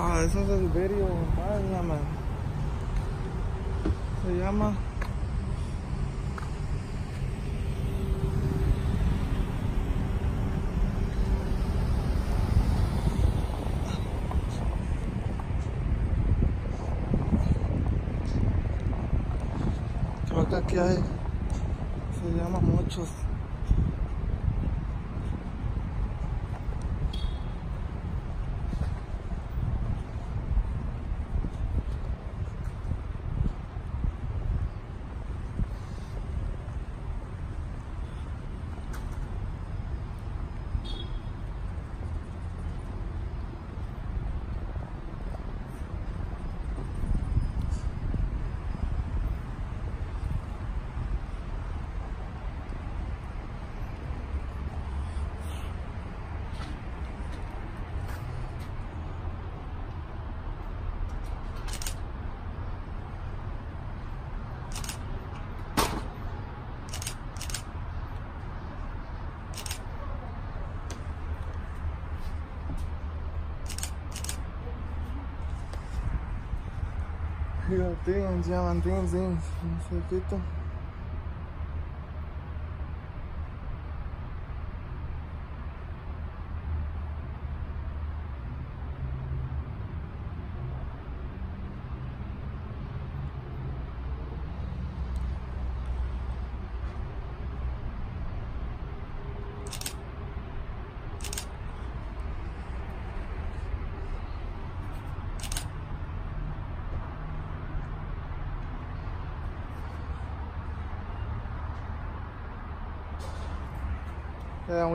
Ah, eso es el Verio man. Se llama. Creo que aquí hay. Se llama muchos. Digo, tío,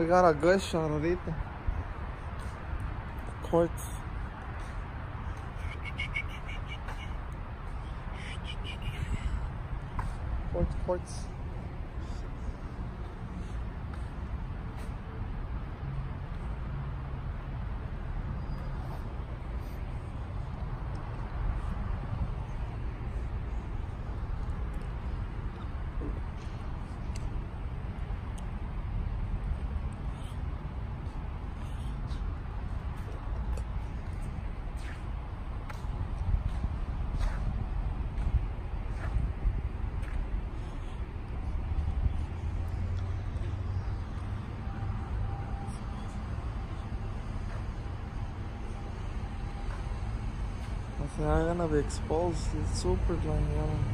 we got a good shot ahorita. Quartz. Quartz, quartz. Are gonna be exposed. It's super long, yeah.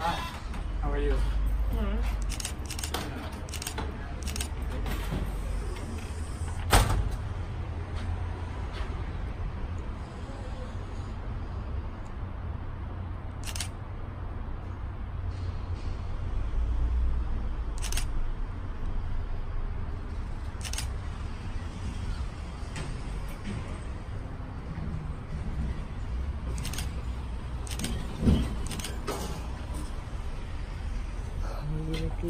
Hi, how are you?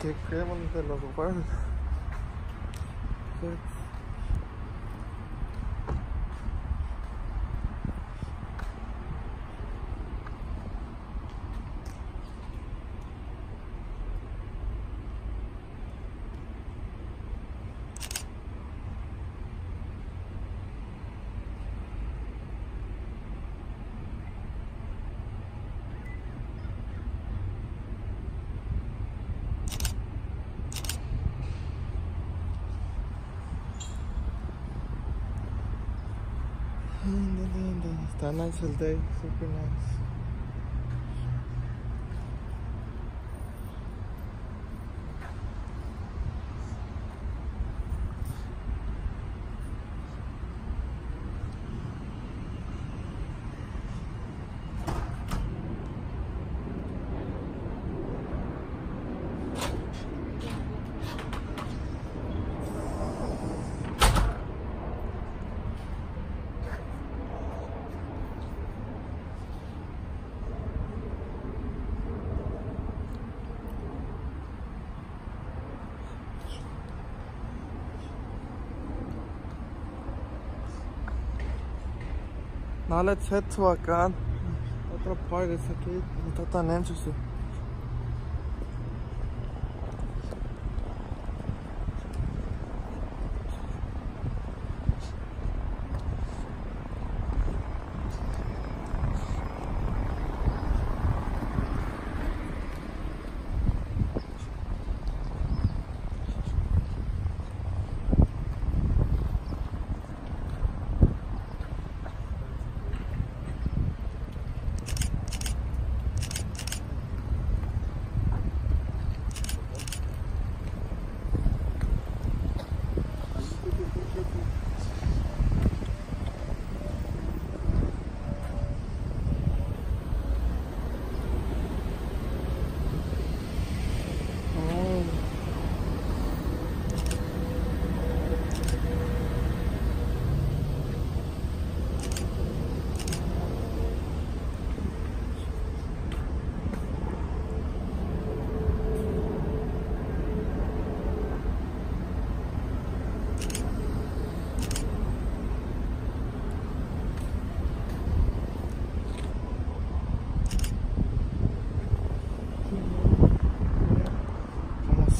que creemos de los guardias. Nice el day, super nice. Now let's head to. Otro part es aquí, no está tan interesting.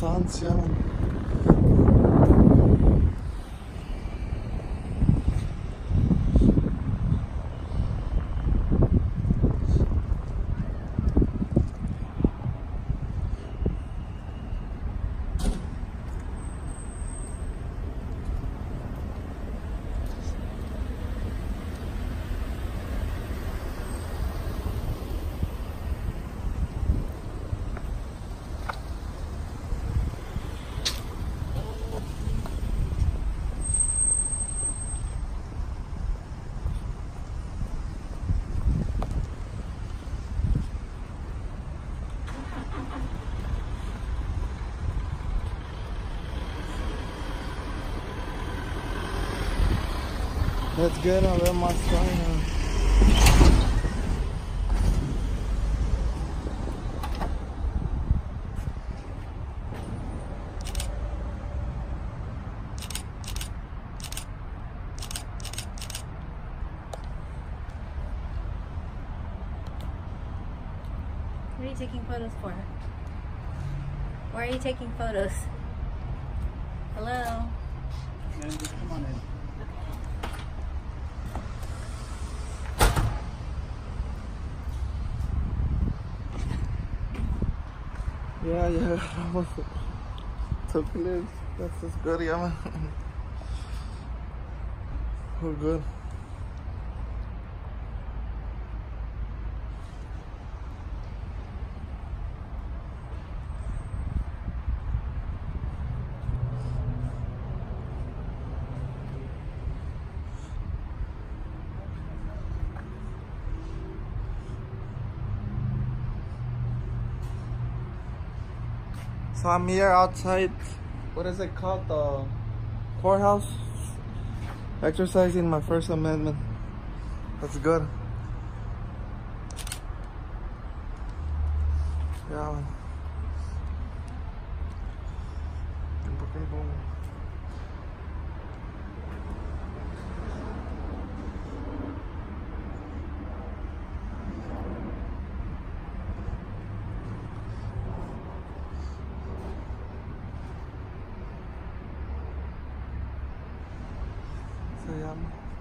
abbastanza San se llaman. Let's get a ver más vaina. What are you taking photos for? Why are you taking photos? Hello? Man, just come on in. Ya, ya agarramos two clips. That's just good, yeah, man. We're good. So I'm here outside. What is it called? The courthouse. Exercising my First Amendment. That's good. Yeah. Man. fucking boom. Se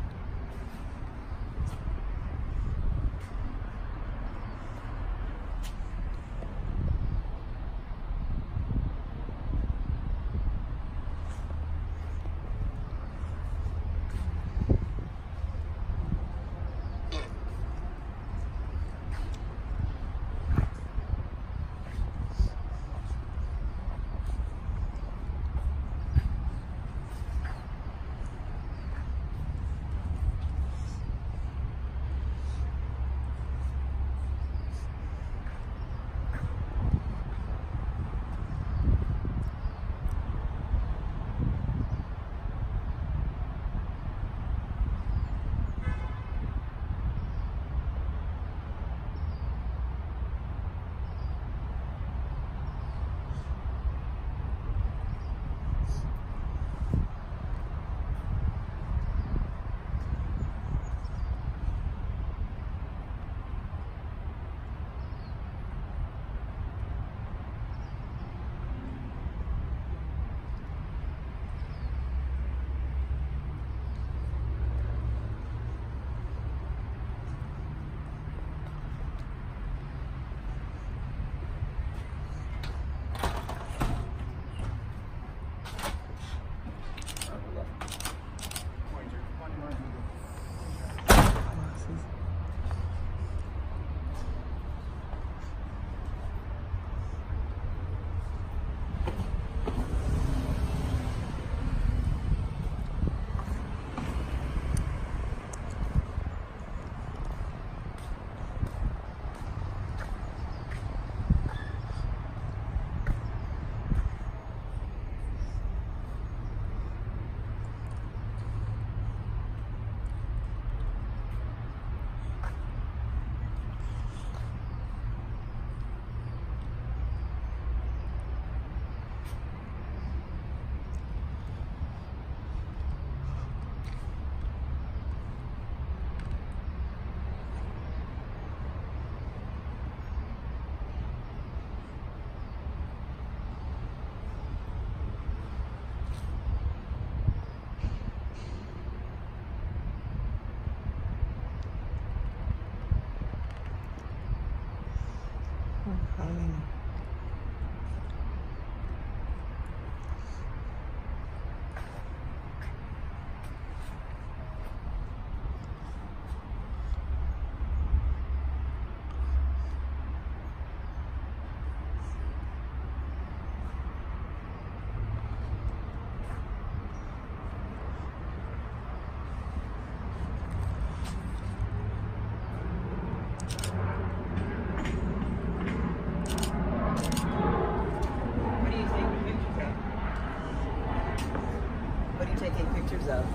好了没有 pictures of?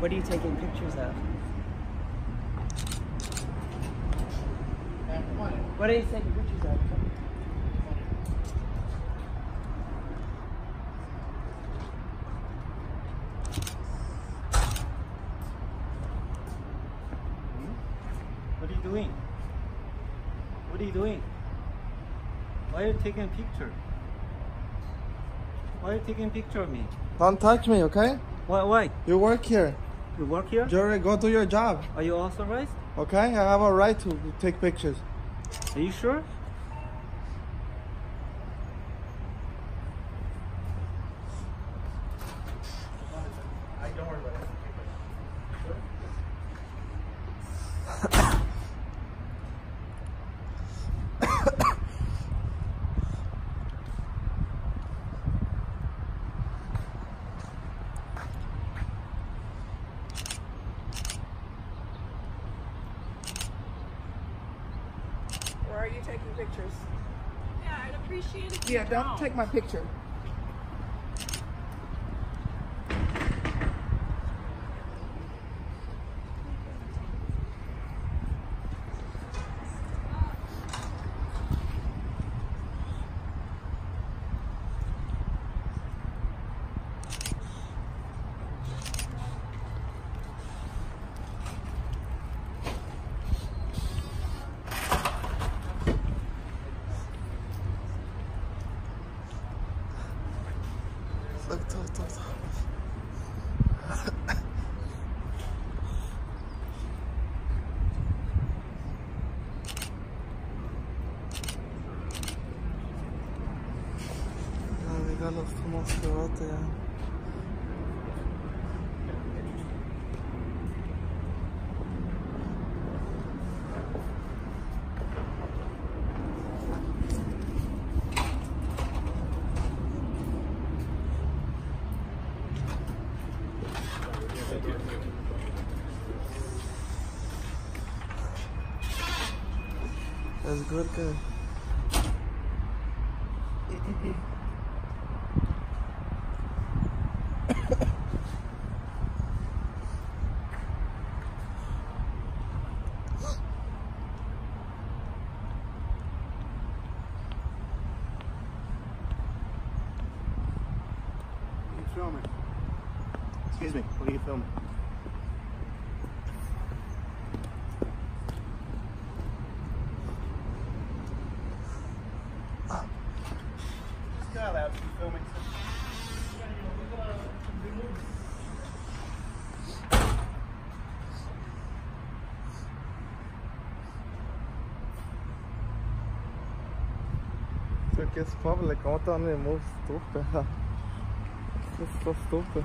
What are you taking pictures of? What are you taking pictures of? What are you doing? What are you doing? Why are you taking a picture? Why are you taking a picture of me? Don't touch me, okay? Why? Why? You work here. You work here? Jerry, go do your job, Are you authorized? okay? I have a right to take pictures. Are you sure? I don't worry about it. Or are you taking pictures? Yeah, I'd appreciate it. Yeah, don't take my picture. Гарна обстановка, давайте я. That's good, good. Excuse me, what are you filming? Out to be filming? So gets public. I want to only move stupid. This is so stupid.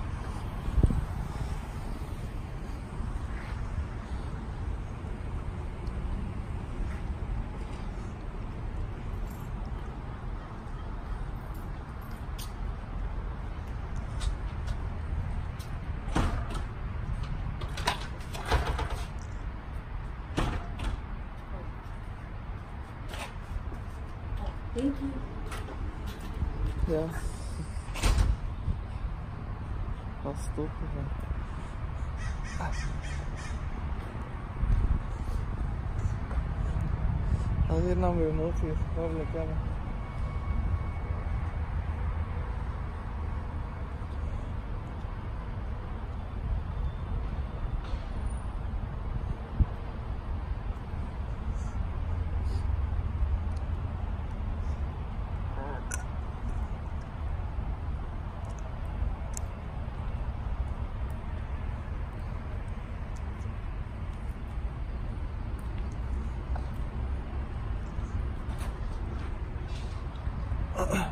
paz. Así no me emociones, doble cara. uh,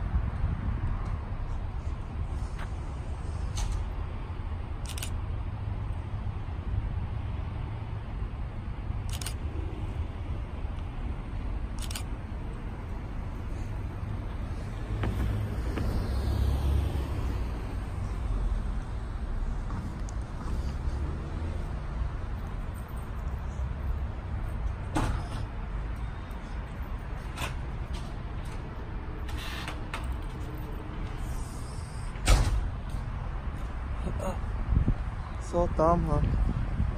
So dumb, huh?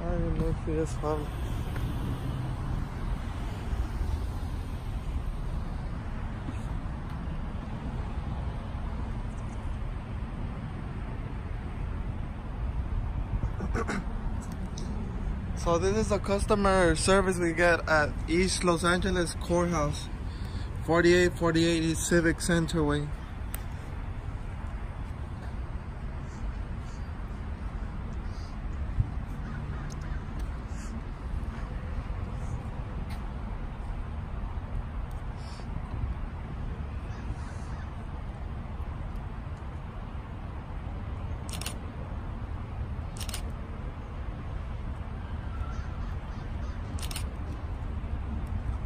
I don't know if it is public. So this is the customer service we get at East Los Angeles Courthouse, 4848 East Civic Center Way.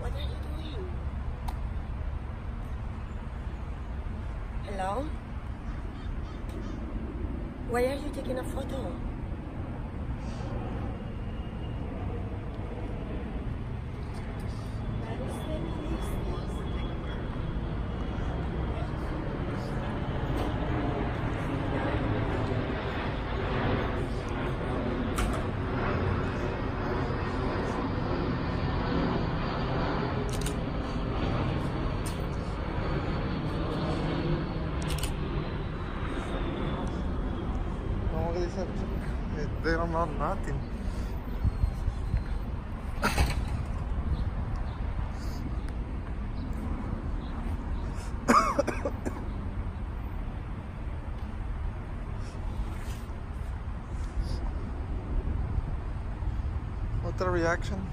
What are you doing? Hello? Why are you taking a photo? Don't nothing. What's the reaction?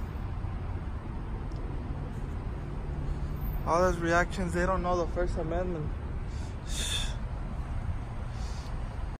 All those reactions, they don't know the First Amendment.